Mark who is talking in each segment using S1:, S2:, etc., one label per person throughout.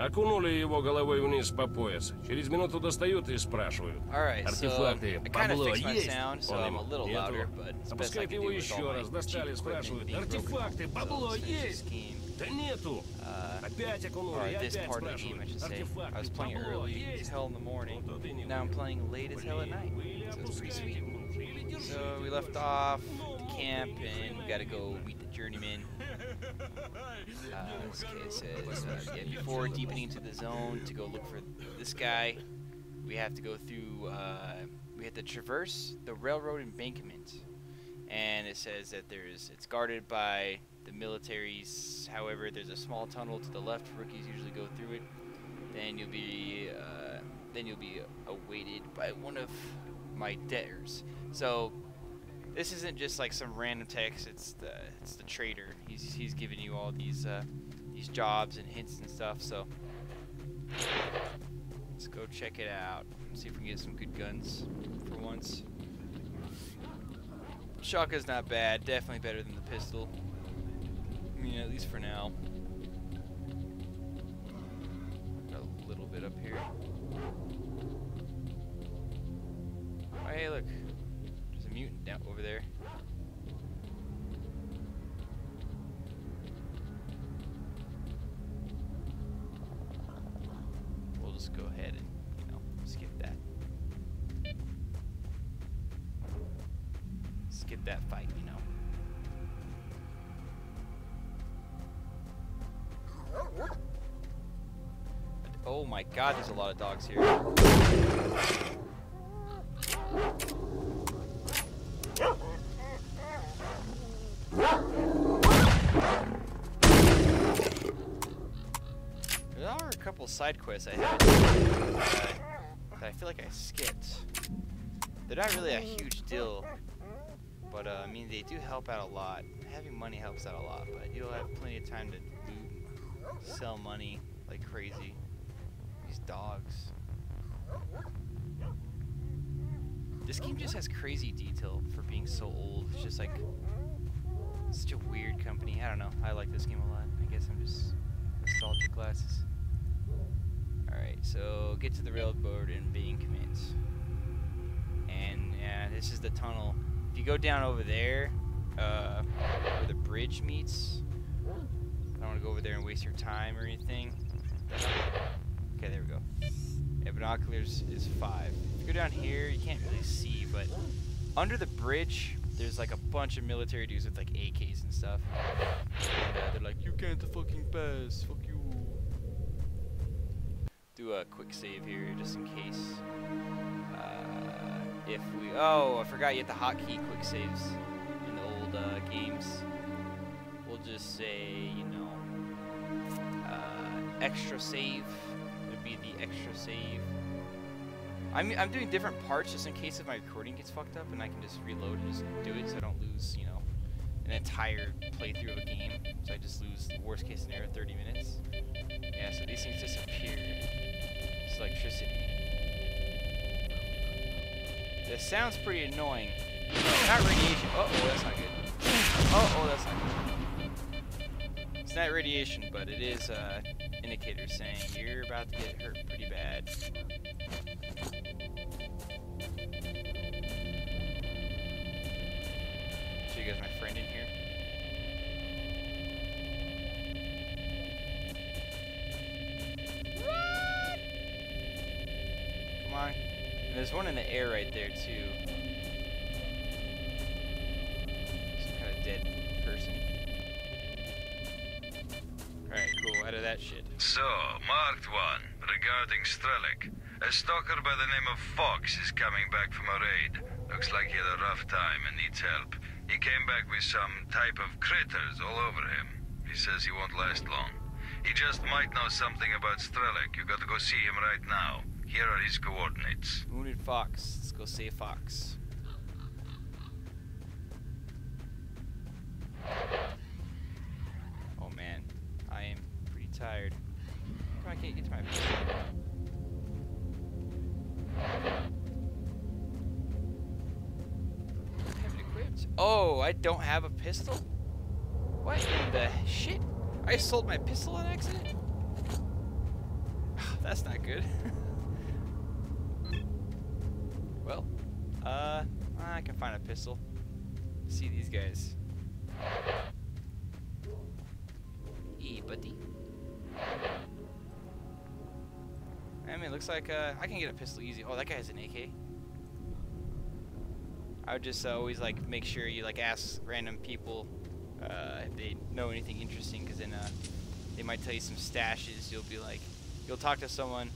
S1: Окунули его головой вниз по пояс. Через минуту достают и спрашивают. Артефакты, бабло есть? Он
S2: им.
S1: Опускают его еще раз, достали, спрашивают. Артефакты, бабло есть? Да нету. Опять окунули, и опять спрашивают. Артефакты, бабло есть?
S2: Now I'm playing late as hell at night. So it's pretty sweet. So we left off the camp and we gotta go meet the journeyman. Uh, this says, uh, yeah, before deepening into the zone to go look for this guy, we have to go through, uh, we have to traverse the railroad embankment. And it says that there's, it's guarded by the militaries. However, there's a small tunnel to the left. Rookies usually go through it. Then you'll be, uh, then you'll be awaited by one of my debtors. So this isn't just like some random text. It's the it's the trader. He's he's giving you all these uh, these jobs and hints and stuff. So let's go check it out. See if we can get some good guns for once. Shotgun's not bad. Definitely better than the pistol. I mean, at least for now. Got a little bit up here. Oh, hey, look. There's a mutant down over there. We'll just go ahead and, you know, skip that. Skip that fight, you know. Oh my god, there's a lot of dogs here. There are a quests I had that, that I feel like I skipped. They're not really a huge deal, but uh, I mean they do help out a lot. Having money helps out a lot, but you'll have plenty of time to loot, and sell money like crazy. These dogs. This game just has crazy detail for being so old. It's just like such a weird company. I don't know. I like this game a lot. I guess I'm just nostalgic glasses. Alright, so get to the railroad and being commands. And yeah, this is the tunnel. If you go down over there, uh, where the bridge meets, I don't want to go over there and waste your time or anything. Okay, there we go. Yeah, binoculars is five. If you go down here, you can't really see, but under the bridge, there's like a bunch of military dudes with like AKs and stuff. And uh, they're like, you can't fucking pass, fuck you. Do a quick save here, just in case. Uh, if we, oh, I forgot you have the hotkey quick saves in the old uh, games. We'll just say, you know, uh, extra save would be the extra save. I'm, I'm doing different parts just in case if my recording gets fucked up and I can just reload and just do it so I don't lose, you know, an entire playthrough of a game. So I just lose, worst case scenario, 30 minutes. Yeah, so these things disappear. Electricity. This sounds pretty annoying. Not radiation. Uh oh, that's not good. Oh, oh, that's not good. It's not radiation, but it is uh, indicator saying you're about to get hurt And there's one in the air right there too. Some kind of dead person. Alright, cool. Out of that shit.
S3: So, marked one, regarding Strelok. A stalker by the name of Fox is coming back from a raid. Looks like he had a rough time and needs help. He came back with some type of critters all over him. He says he won't last long. He just might know something about Strelok. You gotta go see him right now. Here are his coordinates.
S2: Wounded Fox. Let's go save Fox. Oh man, I am pretty tired. I can't get to my. Oh, I don't have a pistol? What in the shit? I sold my pistol on accident? that's not good. well, uh, I can find a pistol. See these guys. Hey, buddy. I mean, it looks like uh, I can get a pistol easy. Oh, that guy has an AK. I would just uh, always like make sure you like ask random people uh, if they know anything interesting, because then uh, they might tell you some stashes. You'll be like, you'll talk to someone,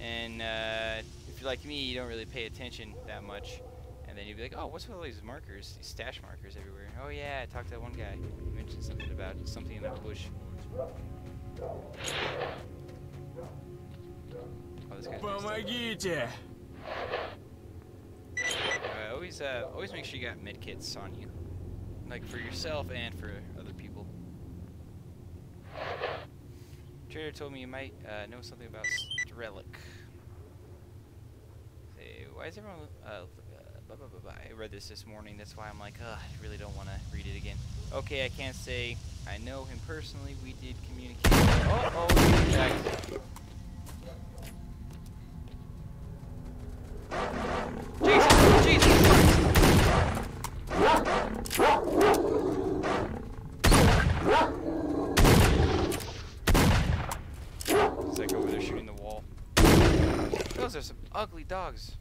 S2: and uh, if you're like me, you don't really pay attention that much, and then you'll be like, oh, what's with all these markers, these stash markers everywhere? Oh yeah, I talked to that one guy. He mentioned something about something in that bush. Oh, this guy's messed up.
S4: Помогите!
S2: Uh, always, uh, always make sure you got medkits on you, like for yourself and for other people. Trader told me you might uh, know something about Strelok. Say, why is everyone? Uh, uh, blah, blah, blah. I read this this morning. That's why I'm like, I really don't want to read it again. Okay, I can't say I know him personally. We did communicate. Oh oh, ugly dogs.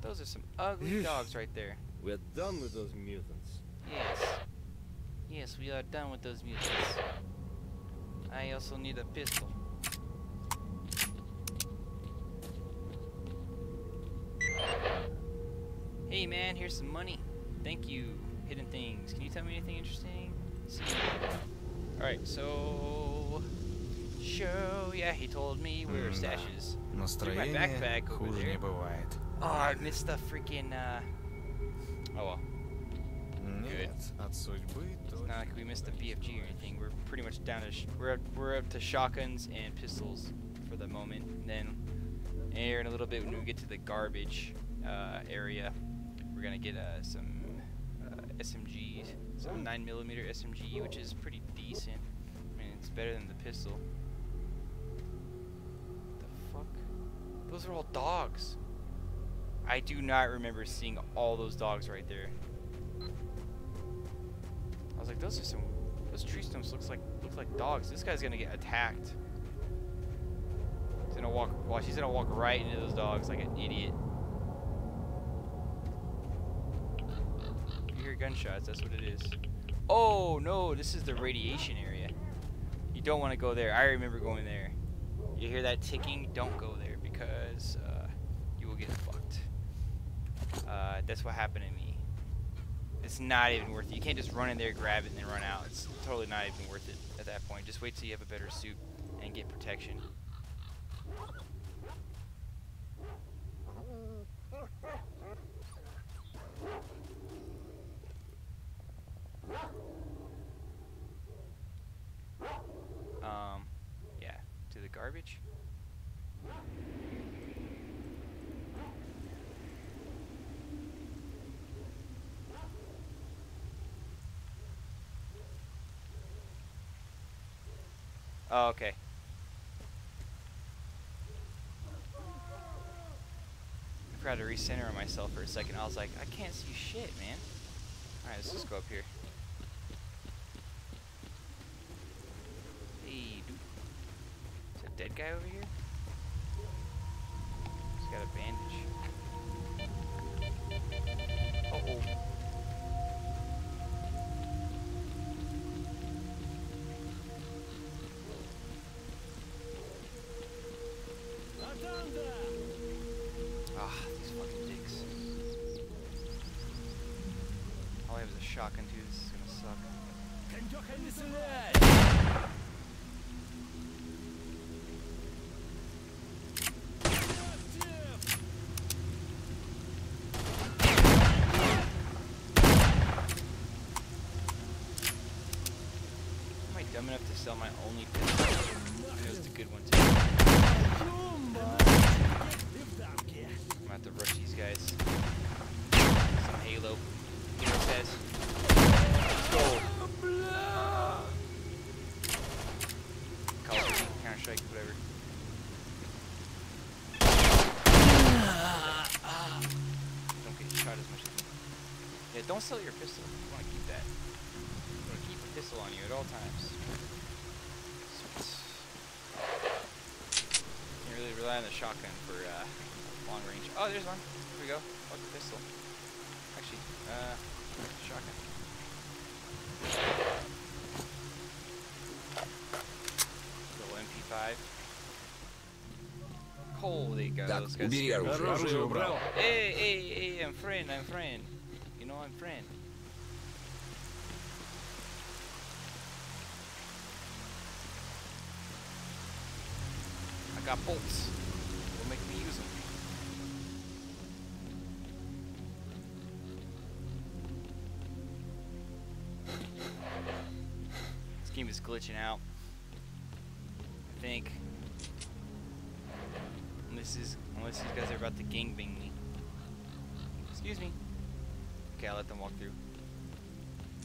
S2: Those are some ugly dogs right there.
S4: We're done with those mutants.
S2: Yes. Yes, we are done with those mutants. I also need a pistol. Hey man, here's some money. Thank you. Hidden things. Can you tell me anything interesting? Alright, so show. Yeah, he told me where
S5: mm,
S2: stashes.
S5: Dude, my
S2: backpack over there. Oh, I missed the freaking. Uh... Oh well.
S5: Good.
S2: It's not like we missed the BFG or anything. We're pretty much down to we're up, we're up to shotguns and pistols for the moment. And then here in a little bit when we get to the garbage uh, area, we're gonna get uh, some uh, SMGs, some 9mm SMG, which is pretty decent. I mean, it's better than the pistol. Those are all dogs. I do not remember seeing all those dogs right there. I was like, those are some, those tree stumps looks like look like dogs. This guy's gonna get attacked. He's gonna walk. Watch, he's gonna walk right into those dogs like an idiot. You hear gunshots. That's what it is. Oh no, this is the radiation area. You don't want to go there. I remember going there. You hear that ticking? Don't go there because uh, you will get fucked. Uh, that's what happened to me. It's not even worth it. You can't just run in there, grab it, and then run out. It's totally not even worth it at that point. Just wait till you have a better suit and get protection. Um, yeah, to the garbage. Oh, okay. I forgot to recenter myself for a second. I was like, I can't see shit, man. Alright, let's just go up here. Hey, dude. Is a dead guy over here? He's got a bandage. Shotgun too. This is gonna suck. Dumb enough to sell my only pistol? Know it's a good one too. I'm about to rush these guys. Some Halo. You know what it says? Let's go. Call of Duty. strike, whatever. Don't get shot as much as you Yeah, don't sell your pistol. You want to keep that. You want to keep a pistol on you at all times. Sweet. Can't really rely on the shotgun for uh, long range. Oh, there's one. Here we go. Fuck the pistol. Actually, uh, shotgun. Little MP5. Holy God,
S6: Так,
S2: those guys
S6: убери
S2: scare me.
S6: оружие.
S1: Оружие убрал.
S2: Hey, hey, hey, I'm friend, I'm friend. You know I'm friend. I got bolts. Will make me use them. This game is glitching out. I think. Unless is unless these guys are about to gangbang me. Excuse me. Okay, I'll let them walk through.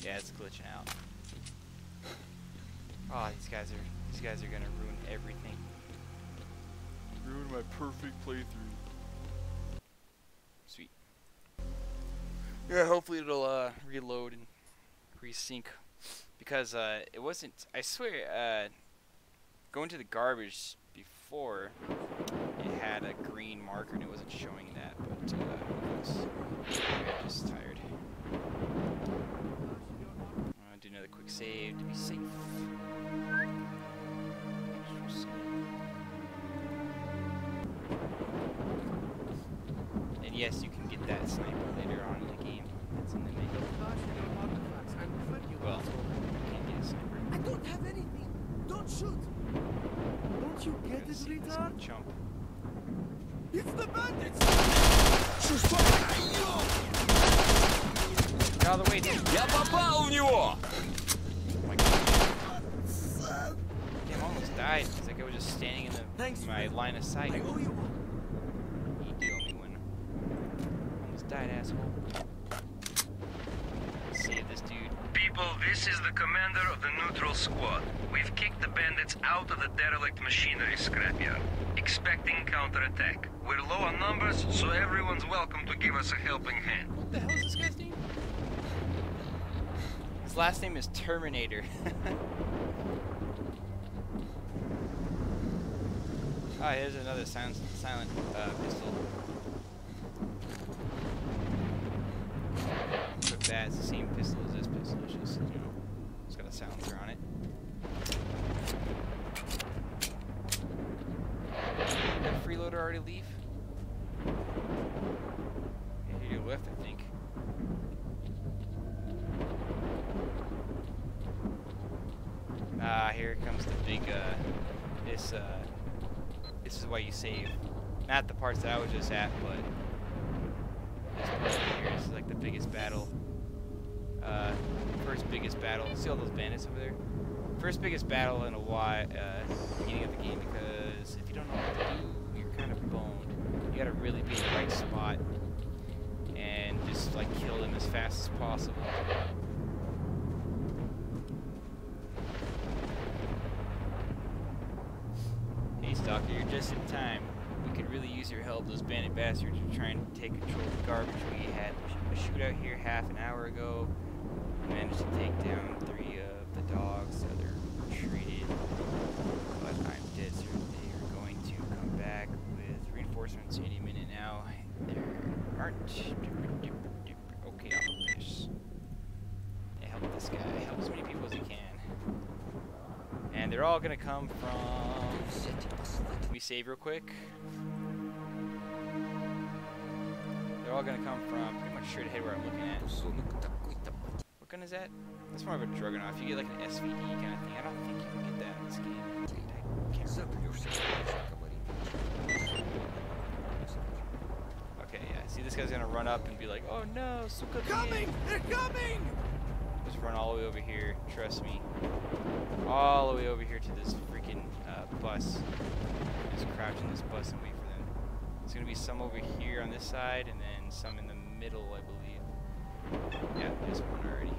S2: Yeah, it's glitching out. Oh, these guys are these guys are gonna ruin everything. Ruin my perfect playthrough. Sweet. Yeah, hopefully it'll uh, reload and resync because uh, it wasn't. I swear, uh, going to the garbage before it had a green marker and it wasn't showing that, but uh, who knows? Maybe I'm just tired. I'm gonna do another quick save to be safe. yes, you can get that sniper later on in the game. It's in the menu. Well, you can get a sniper.
S7: I don't have anything. Don't shoot. Don't you get
S2: Gonna
S7: it,
S2: see this
S7: retard?
S2: chump.
S7: It's the bandits!
S2: Get out of the way, dude.
S6: Я попал в него!
S2: Oh my god. Damn, I almost died. It's like I was just standing in the
S7: Thanks,
S2: my
S7: man.
S2: line of sight. Asshole. Save this dude.
S8: People, this is the commander of the neutral squad. We've kicked the bandits out of the derelict machinery scrapyard, expecting counterattack. We're low on numbers, so everyone's welcome to give us a helping hand.
S2: What the hell is this guy's name? His last name is Terminator. Ah, here's another silent, silent uh, pistol. That. It's the same pistol as this pistol. It's just, you know, it's got a silencer on it. Did that freeloader already leave? Yeah, he left, I think. Ah, here comes the big, uh, this, uh, this is why you save. Not the parts that I was just at, but this part here is like the biggest battle. Uh, first biggest battle. See all those bandits over there? First biggest battle in a while, uh, beginning of the game, because if you don't know what to do, you're kind of boned. You gotta really be in the right spot and just like kill them as fast as possible. Hey, Stalker, you're just in time. We could really use your help. Those bandit bastards are trying to take control of the garbage. We had a shootout here half an hour ago. Managed to take down three of the dogs. The other retreated. But I'm dead certain they are going to come back with reinforcements any minute now. There aren't. Okay, I'll push. Yeah, help this guy. Help as many people as he can. And they're all gonna come from. We save real quick? They're all gonna come from pretty much straight ahead where I'm looking at. What gun is that? That's more of a Dragunov. You get like an SVD kind of thing. I don't think you can get that in this game. I can't remember. Okay, yeah. See, this guy's gonna run up and be like, "Oh no, suka They're
S7: Coming! They're coming!
S2: Just run all the way over here. Trust me. All the way over here to this freaking uh, bus. Just crouch in this bus and wait for them. There's gonna be some over here on this side, and then some in the middle, I believe. Yeah, there's one already.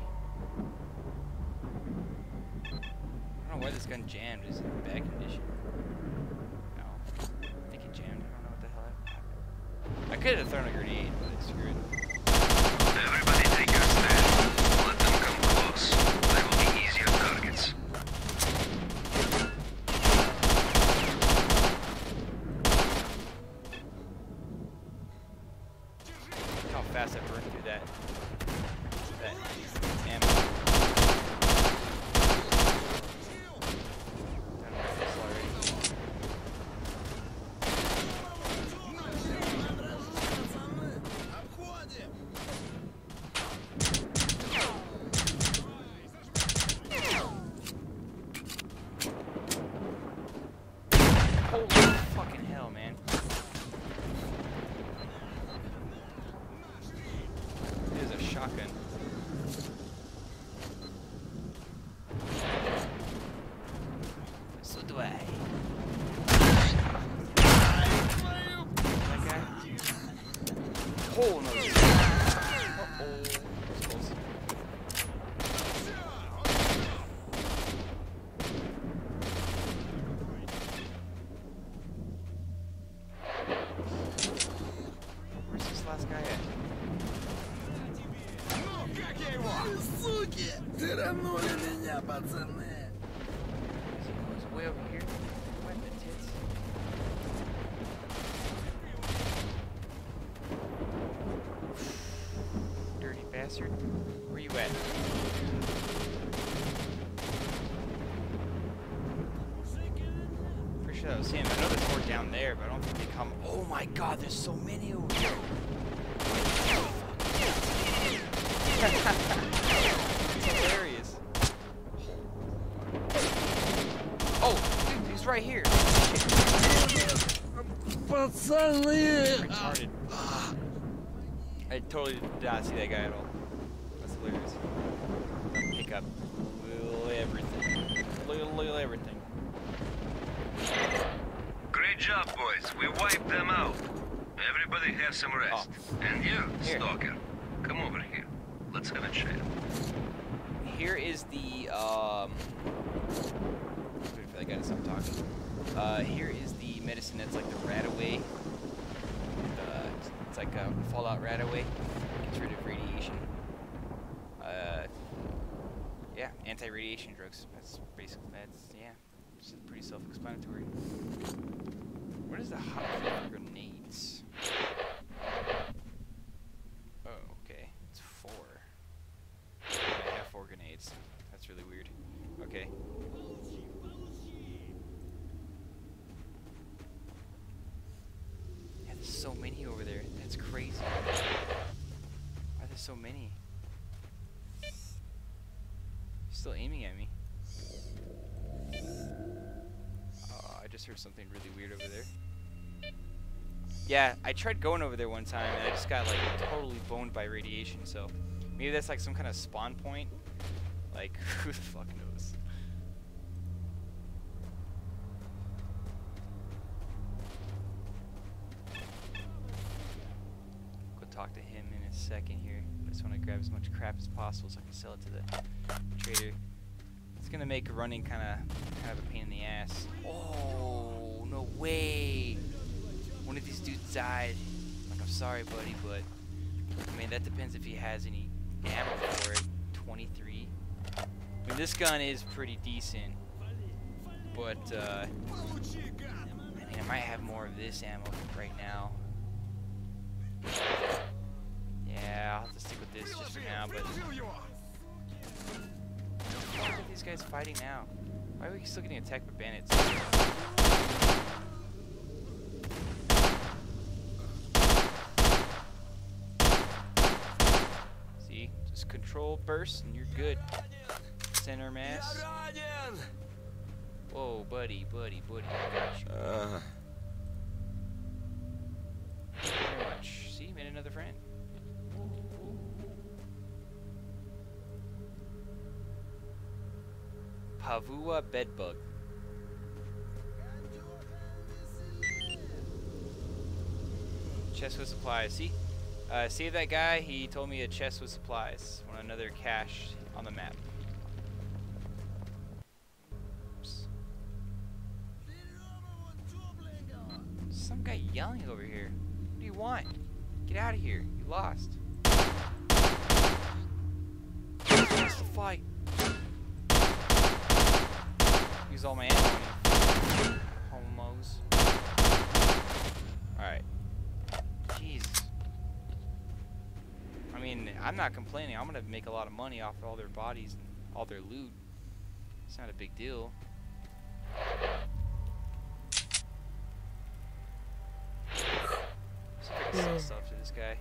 S2: I don't know know why this gun jammed. Is in bad condition? No. I think it jammed. I don't know what the hell happened. I could have thrown a grenade, but screw it.
S3: Everybody take your stand. Let them come close. They will be easier targets.
S2: Look how fast I burned through that. That ammo. Done with this already. Holy fucking hell, man. It is a shotgun. So do I. That guy? Oh no. Uh-oh. That's close. Where's this last guy at?
S7: Суки! Тиранули меня, пацаны!
S2: Is he goes way over here? What the tits? Dirty bastard. Where you at? Pretty sure that was him. I know there's more down there, but I don't think they come. Oh my god, there's so totally did not see that guy at all. That's hilarious. Pick up everything. Little, little everything.
S3: Great job, boys. We wiped them out. Everybody have some rest. And you,
S2: Here.
S3: Stalker, come over here. Let's have a chat.
S2: Here is the um. Wait for that guy to stop talking. Uh, here is the medicine that's like the. The, it's like a Fallout Radaway. Gets rid of radiation. Uh, yeah, anti-radiation drugs. That's basically that's yeah. Pretty self-explanatory. What is the hotkey for grenades? Oh, okay. It's four. I have four grenades. That's really weird. Okay. Yeah, there's so many over there. That's crazy. Why are there so many? Still aiming at me. Oh, I just heard something really weird over there. Yeah, I tried going over there one time and I just got like totally boned by radiation, so maybe that's like some kind of spawn point. Like, who the fuck knows? Go talk to him in a second here. I just want to grab as much crap as possible so I can sell it to the trader. It's gonna make running kind of kind of a pain in the ass. Oh no way! One of these dudes died. Like I'm sorry, buddy, but I mean that depends if he has any ammo for it. 23. I mean this gun is pretty decent, but uh, I mean I might have more of this ammo right now. Yeah, I'll have to stick with this just for now, but why are these guys fighting now? Why are we still getting attacked by bandits? Just control burst and you're good. Center mass. Whoa, buddy, buddy, buddy, I got you.
S5: Uh,
S2: very much. See, made another friend. Pavua bedbug. Chest with supplies. See? Uh, save that guy. He told me a chest with supplies. Want another cache on the map. Oops. Some guy yelling over here. What do you want? Get out of here. You lost. That's the fight. Use all my ammo. Homos. Alright. mean, I'm not complaining. I'm gonna make a lot of money off all their bodies and all their loot. It's not a big deal. See if I can sell stuff to this guy.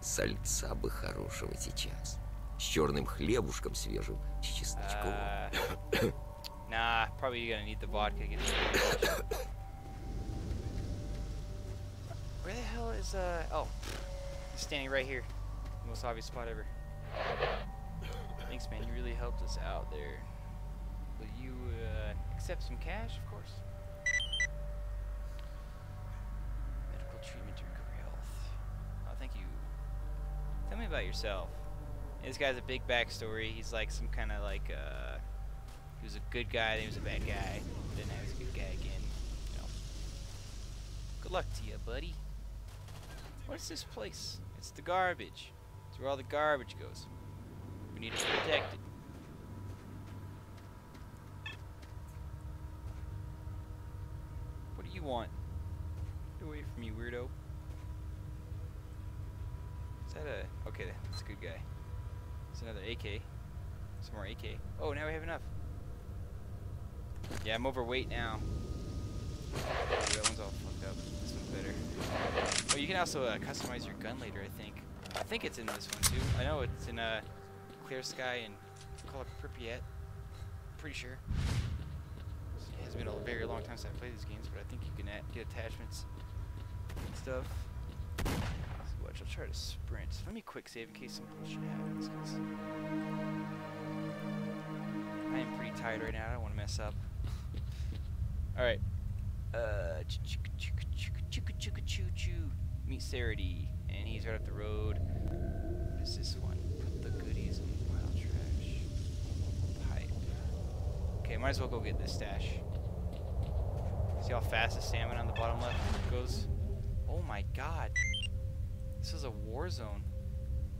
S6: Сальца бы хорошего сейчас. С черным хлебушком свежим, с чесночком.
S2: Uh, nah, probably gonna need the vodka to get this rich. Where the hell is uh? Oh, he's standing right here. Most obvious spot ever. Thanks, man. You really helped us out there. Will you uh, accept some cash, of course? Medical treatment to recover health. Oh, thank you. Tell me about yourself. This guy's a big backstory. He's like some kind of like uh, he was a good guy, then he was a bad guy, then now he's a good guy again. You know. Good luck to you, buddy. What is this place? It's the garbage. Where all the garbage goes. We need to protect it. What do you want? Get away from me, weirdo. Is that a... Okay, that's a good guy. It's another AK. Some more AK. Oh, now we have enough. Yeah, I'm overweight now. That one's all fucked up. This one's better. Oh, you can also uh, customize your gun later, I think. I think it's in this one too. I know it's in uh, Clear Sky and Call of Pripyat. Watch sure. It has been a very long time since I played these games, but I think you can get attachments and stuff. So watch, I'll try to sprint. Let me quick save in case some bullshit happens, because I am pretty tired right now. I don't want to mess up. Alright. Uh, ch- ch- ch- ch- ch- ch- ch- choo choo. Meet Sarity, and he's right up the road. What is this one? Put the goodies in the pile trash. Pipe. Okay, might as well go get this stash. See how fast the salmon on the bottom left goes? Oh my god. This is a war zone.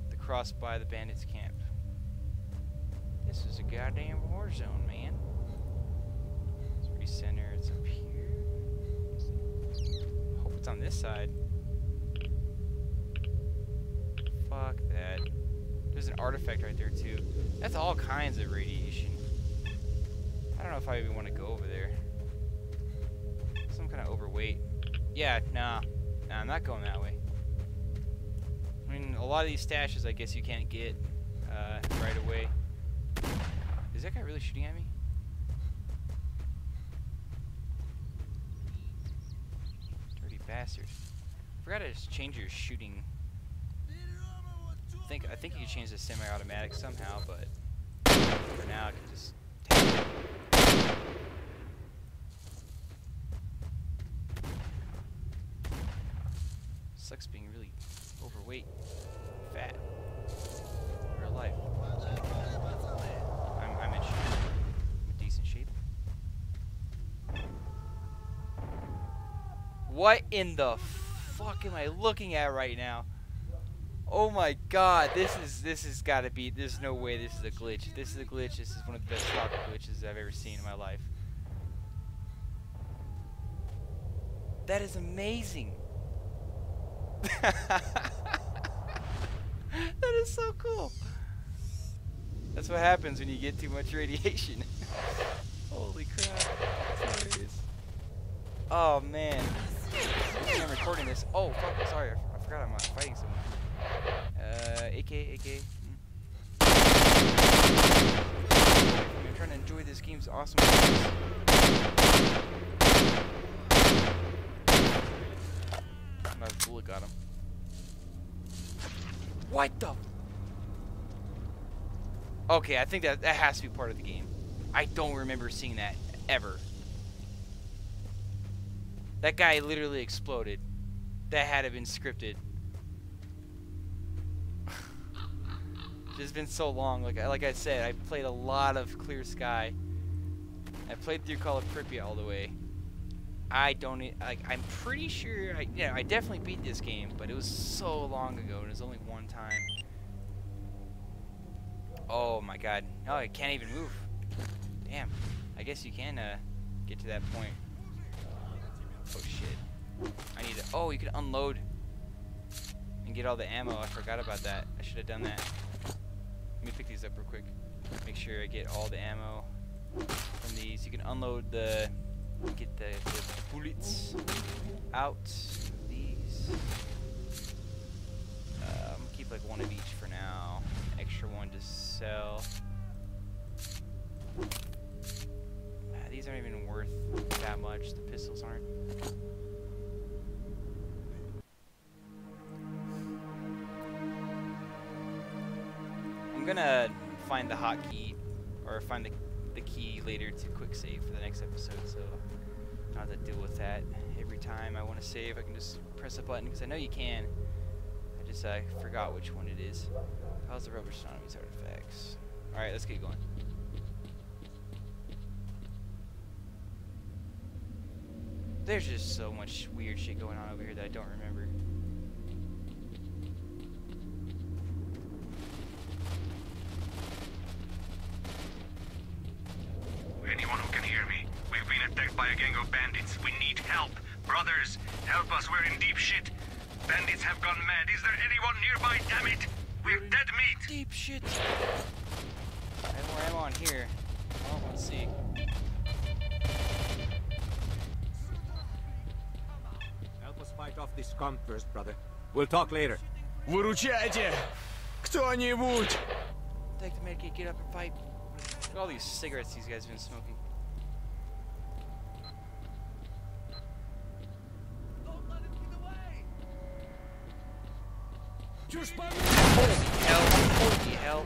S2: The cross by the bandits camp. This is a goddamn war zone, man. It's recenter, it's up here. Hope it's on this side. There's an artifact right there too. That's all kinds of radiation. I don't know if I even want to go over there. Some kind of overweight. Yeah, nah. Nah, I'm not going that way. I mean, a lot of these stashes I guess you can't get uh, right away. Is that guy really shooting at me? Dirty bastard. Forgot to just change your shooting. I think I think you can change the semi-automatic somehow, but for now I can just take it. Sucks being really overweight, fat, real life. I'm, I'm in shape. I'm in decent shape. What in the fuck am I looking at right now? Oh my god, this is this has got to be. There's no way this is a glitch. This is a glitch. This is one of the best stock glitches I've ever seen in my life. That is amazing. that is so cool. That's what happens when you get too much radiation. Holy crap. Oh man. I'm recording this. Oh fuck, sorry. I forgot I'm fighting someone. Uh, AK, AK. Mm. I'm trying to enjoy this game's awesome. Another bullet got him. What the? Okay, I think that that has to be part of the game. I don't remember seeing that ever. That guy literally exploded. That had to have been scripted. It's been so long. Like I- like I said, I played a lot of Clear Sky. I played through Call of Pripyat all the way. I don't like. I'm pretty sure. I. I definitely beat this game, but it was so long ago, and it was only one time. Oh my god! No, I can't even move. Damn. I guess you can uh, get to that point. Oh shit. I need to. Oh, you can unload and get all the ammo. I forgot about that. I should have done that. Let me pick these up real quick. Make sure I get all the ammo from these. You can unload the get the, the bullets out. These. Uh, I'm gonna keep like one of each for now. Extra one to sell. Ah, These aren't even worth that much. The pistols aren't. Gonna find the hotkey or find the, the key later to quick save for the next episode, so I don't have to deal with that every time I want to save. I can just press a button because I know you can. I just I forgot which one it is. How's the rubber tsunamis artifacts? All right, let's get going. There's just so much weird shit going on over here that I don't remember.
S9: Anyone who can hear me, we've been attacked by a gang of bandits. We need help. Brothers, help us. We're in deep shit. Bandits have gone mad. Is there anyone nearby? Damn it! We're dead meat.
S2: Deep shit. I have more ammo on here. Oh, let's see.
S4: Help us fight off this scum first, brother. We'll talk later.
S5: Выручайте! Кто-нибудь!
S2: Take the medkit, get up and fight. Look at all these cigarettes these guys have been smoking. Hell, holy hell.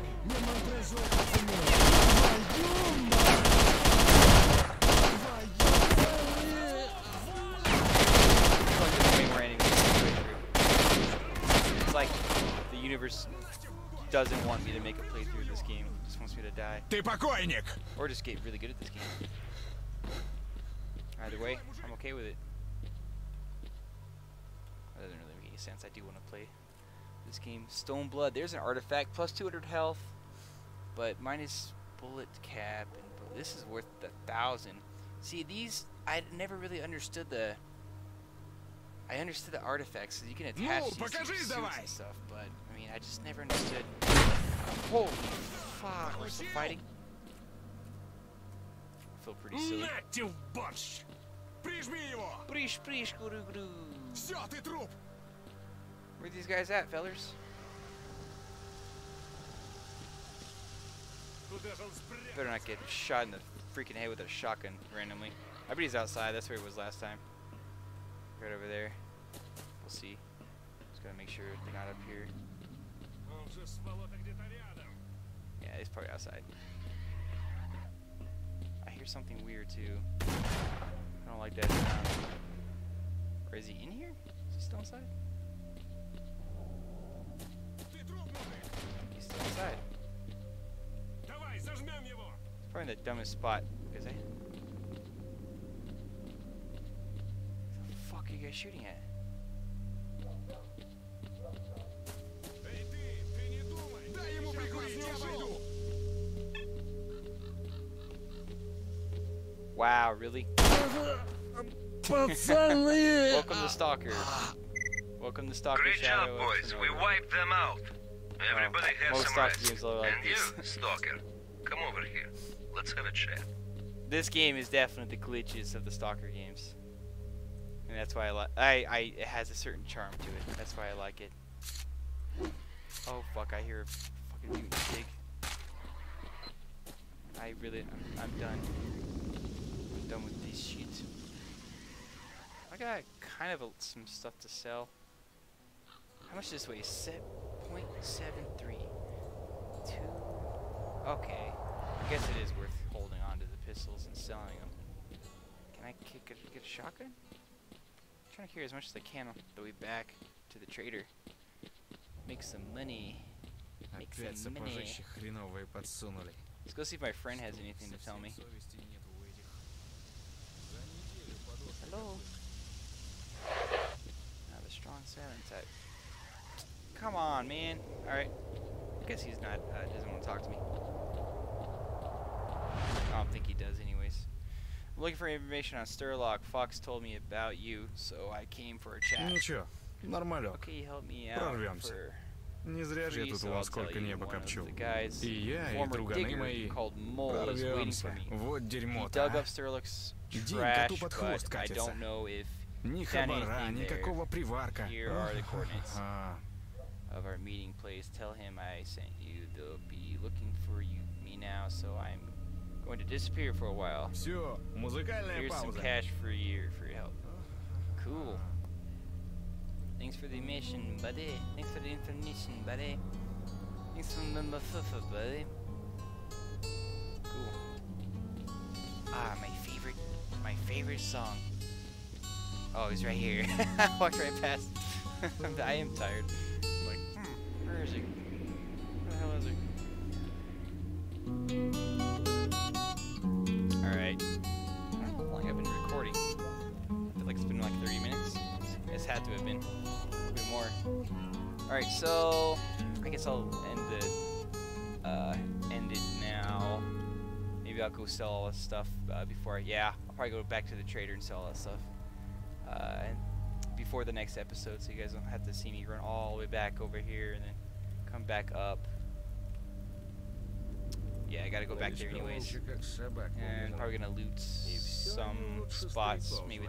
S2: Fuck, there's way more enemies than playthrough. It's like the universe doesn't want me to make a playthrough of this game. It just wants me to die.
S5: Ты покойник!
S2: Or just get really good at this game. Either way, I'm okay with it. That doesn't really make any sense. I do want to play this game. Stone Blood. There's an artifact. Plus 200 health. But minus bullet cap. And bu- this is worth a thousand. See, these... I never really understood the... I understood the artifacts. So you can attach
S5: Ну,
S2: these to your
S5: покажи
S2: suits
S5: давай.
S2: and stuff. But, I mean, I just never understood... Holy fuck. We're still fighting? I feel pretty silly.
S5: Нате в борщ! Прижми его!
S2: Приsh, приsh, guru, guru.
S5: Все, ты труп!
S2: Where these guys at, fellers? Better not get shot in the freaking head with a shotgun randomly. I bet he's outside. That's where he was last time. Right over there. We'll see. Just gotta make sure they're not up here. Yeah, he's probably outside. I hear something weird too. I don't like that sound. Or is he in here? Is he still inside? It's probably in the dumbest spot, is it? Eh? What the fuck are you guys shooting at? Wow, really? Welcome to Stalker. Welcome to Stalker
S3: Great
S2: Shadow. Great job,
S3: boys. We wiped them out. Everybody has
S2: most
S3: some rest.
S2: like
S3: and you,
S2: this.
S3: Stalker, come over here. Let's have a chat.
S2: This game is definitely the glitches of the Stalker games. And that's why I like I, I it has a certain charm to it. That's why I like it. Oh fuck, I hear a fucking mutant pig. I really I'm, I'm done. I'm done with this shit. I got kind of a, some stuff to sell. How much is this weighs? Set Okay. I guess it is worth holding on to the pistols and selling them. Can I kick a, get a shotgun? I'm trying to carry as much as I can on the way back to the trader. Make some money. Make some money. Let's go see if my friend has anything to tell me.
S5: Hello. I have a strong silent
S2: type. Come on, man. Alright. I guess he's not, uh, doesn't want to talk to me. I don't think he does anyways. I'm looking for information on Strelok. Fox told me about you, so I came for a chat.
S5: Ничего, нормально.
S2: Okay, help me out
S5: Прорвемся.
S2: For...
S5: Не зря же я тут у вас сколько неба копчу. И я, и друганы мои. Прорвемся. Вот дерьмо-то. День коту под хвост катится. Ни хабара, никакого приварка. Ага
S2: of our meeting place. Tell him I sent you. They'll be looking for you, me now, so I'm going to disappear for a while.
S5: Sure.
S2: Here's some cash for a year for your help. Cool. Thanks for the mission, buddy. Thanks for the information, buddy. Thanks for the muffa, buddy. Cool. Ah, my favorite, my favorite song. Oh, he's right here. Walked right past. I am tired. Where is he? Where the hell is he? Alright. I don't know how long I've been recording. I feel like it's been like 30 minutes. It's had to have been. A bit more. Alright, so I guess I'll end it uh end it now. Maybe I'll go sell all this stuff uh, before I yeah, I'll probably go back to the trader and sell all that stuff. Uh before the next episode so you guys don't have to see me run all the way back over here and then come back up. Yeah, I gotta go back there anyways. And probably gonna loot some spots. Maybe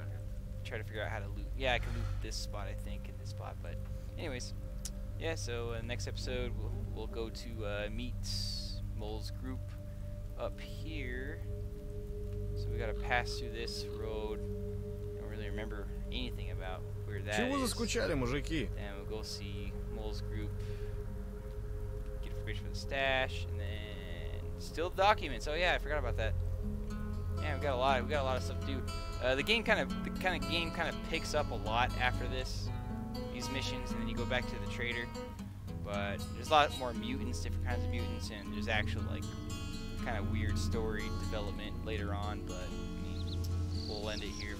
S2: try to figure out how to loot. Yeah, I can loot this spot, I think, and this spot. But, anyways, yeah. So uh, next episode, we'll, we'll go to uh, meet Mole's group up here. So we gotta pass through this road. I don't really remember anything about where that
S5: Чего
S2: is.
S5: заскучали, мужики?
S2: And we'll go see Mole's group. Information for the stash, and then still documents. Oh yeah, I forgot about that. Yeah, we got a lot. We got a lot of stuff to do. Uh, the game kind of, the kind of game kind of picks up a lot after this, these missions, and then you go back to the trader. But there's a lot more mutants, different kinds of mutants, and there's actual like kind of weird story development later on. But I mean, we'll end it here.